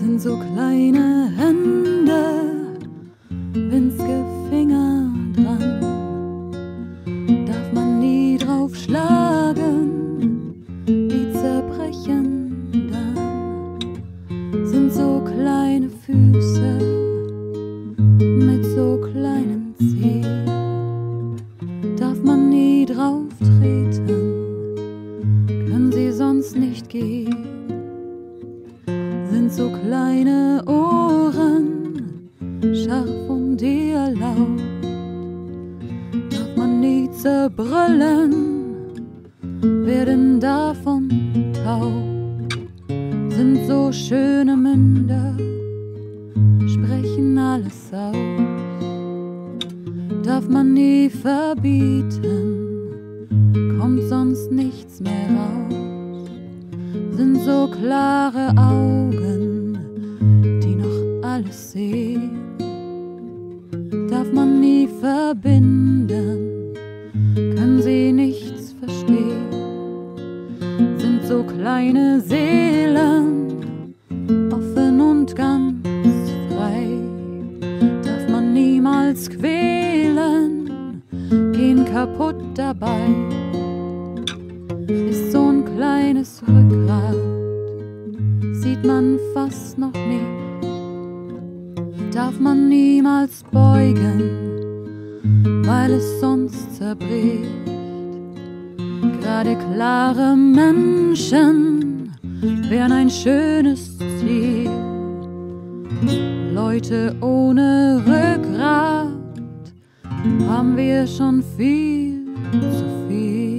sind so kleine Hände, winzige Finger dran. Darf man nie drauf schlagen, die zerbrechen dann. Sind so kleine Füße mit so kleinen Zehen. Darf man nie drauf treten, können sie sonst nicht gehen so kleine Ohren, scharf und eher laut. Darf man nie zerbrüllen, werden davon taub. Sind so schöne Münder, sprechen alles aus. Darf man nie verbieten, kommt sonst nichts mehr raus sind so klare Augen, verbinden, können sie nichts verstehen. Sind so kleine Seelen, offen und ganz frei. Darf man niemals quälen, gehen kaputt dabei ist so ein kleines Rückgrat, sieht man fast noch nicht, darf man niemals beugen, weil es sonst zerbricht. Gerade klare Menschen wären ein schönes Ziel. Leute ohne Rückgrat haben wir schon viel zu viel